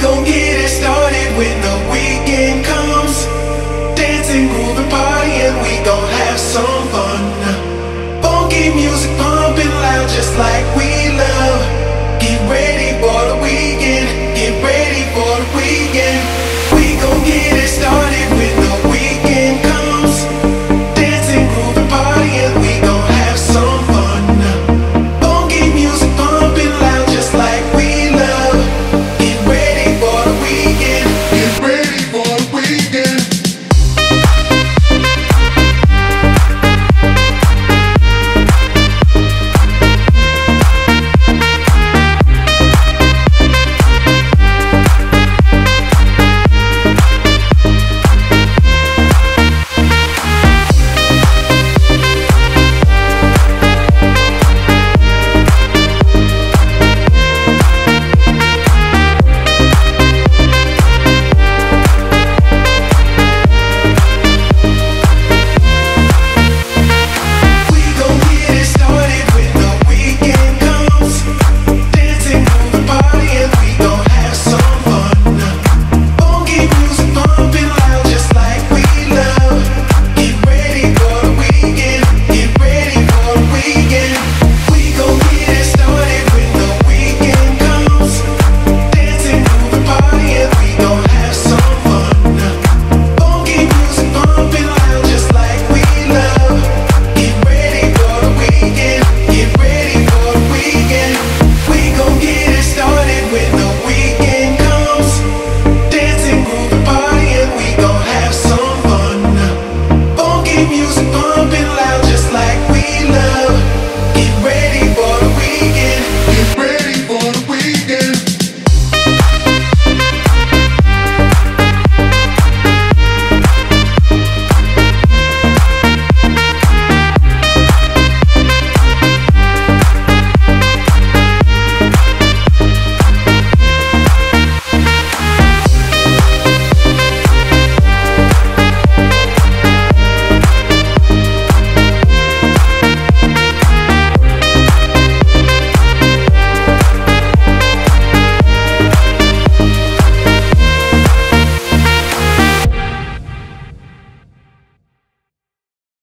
공기